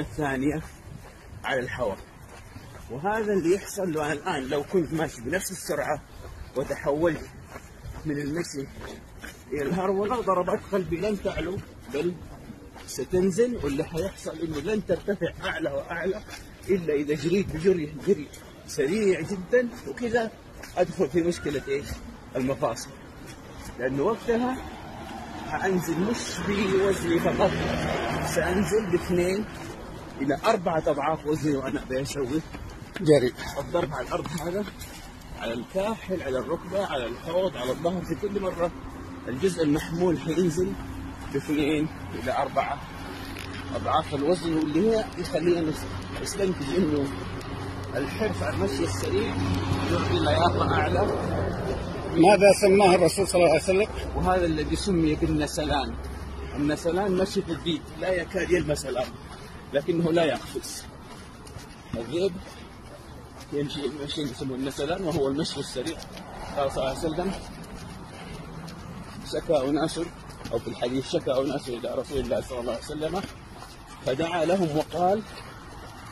الثانية على الهواء وهذا اللي يحصل له الآن لو كنت ماشي بنفس السرعة وتحولت من المشي إلى الهرولة ضربات قلبي لن تعلو بل ستنزل واللي حيحصل إنه لن ترتفع أعلى وأعلى إلا إذا جريت بجري جري سريع جدا وكذا أدخل في مشكلة إيش؟ المفاصل لأنه وقتها حأنزل مش بوزني فقط سأنزل باثنين إلى أربعة أضعاف وزني وأنا أبي أسوي. جري الضرب على الأرض هذا على الكاحل على الركبة على الحوض على الظهر في كل مرة. الجزء المحمول حينزل باثنين إلى أربعة أضعاف الوزن واللي هي يخلينا نستنتج إنه الحرص على المشي السريع يعطي لياقة أعلى. ماذا سماه الرسول صلى الله عليه وسلم؟ وهذا الذي سمي بالنسلان. النسلان مشي في الديب لا يكاد يلمس الأرض. لكنه لا يقفز الذئب يمشي يمشي يسموه النسلان وهو المشي السريع. قال صلى الله عليه وسلم شكا اناس أو في الحديث شكا اناس إلى رسول الله صلى الله عليه وسلم. فدعا لهم وقال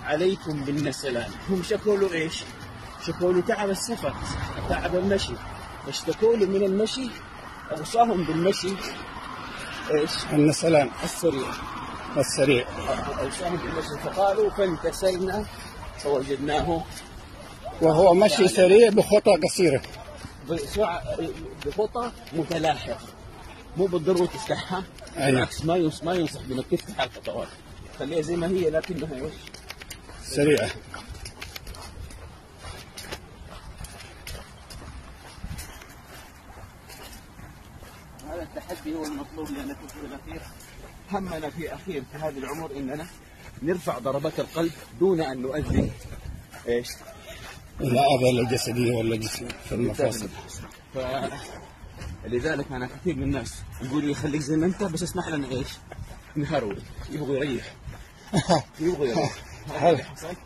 عليكم بالنسلان هم شكوا له إيش؟ شكوا له تعب السفر تعب المشي. فاشتكوا له من المشي اوصاهم بالمشي. إيش؟ النسلان السريع. السريع. فقالوا فانتسلنا فوجدناه وهو مشي سريع بخطى قصيرة. بخطى متلاحق. مو بالضرورة تفتحها. أيوة. بالعكس ما ينصح ما ينصح بأنك تفتح الخطوات. خليها زي ما هي لكنها إيش؟ سريعة. هذا التحدي هو المطلوب لأن في الأخير. همنا في أخير في هذا العمر إننا نرفع ضربات القلب دون أن نؤذي إيش؟ الأعضاء الجسدية ولا جسم في المفاصل. ف... لذلك أنا كثير من الناس يقولوا لي خليك زي ما أنت بس اسمح لنا إيش؟ نهرول. يبغوا يريح. يبغوا يريح. هذا اللي حصل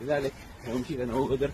لذلك يوم مشيت أنا وغدر